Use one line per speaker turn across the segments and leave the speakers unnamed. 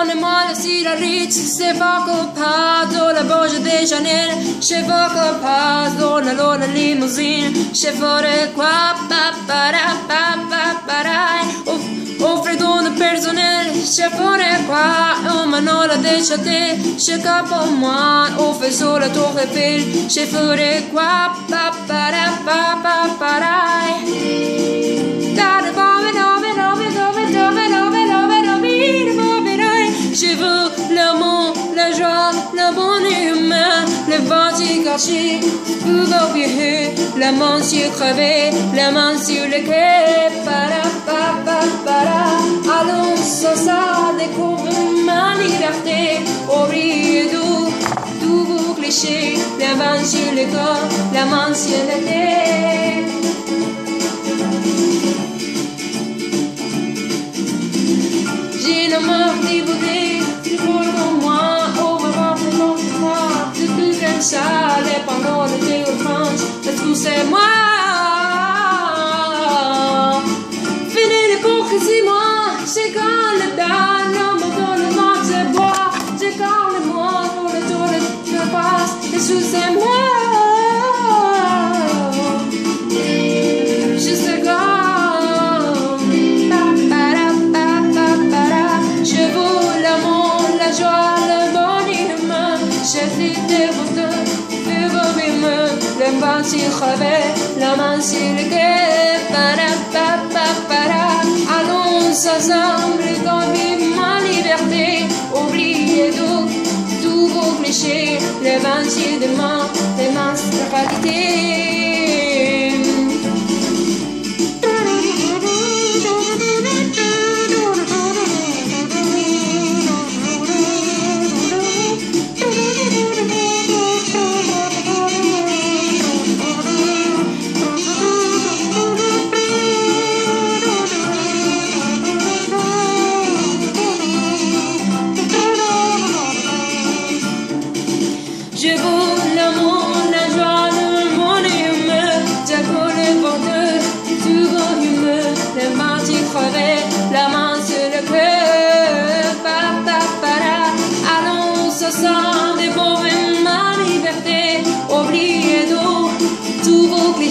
non è male si rarici se poco pazzo la voce de Janela c'è poco pazzo la loro limousine c'è quapa, qua pa para pa pa parai Offrido no personel c'è fuori qua ma non la deixa te se capo mai offre solo a repel se fuori qua pa le ventre caché, pour oublier, la main sur crevé, la main sur le quai, para, para, para. Allons sans ça, découvre ma liberté, oublie tout, tous vos clichés, la main sur le corps, la main sur la tête. J'ai la mort dévorée, tu roules en ça allait pendant l'été aux France. Mais tout c'est moi si la man si que para pa pa para annonce à semble comme ma liberté. Oubliez tout, tous vos clichés le vent de demain, demain sera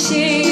she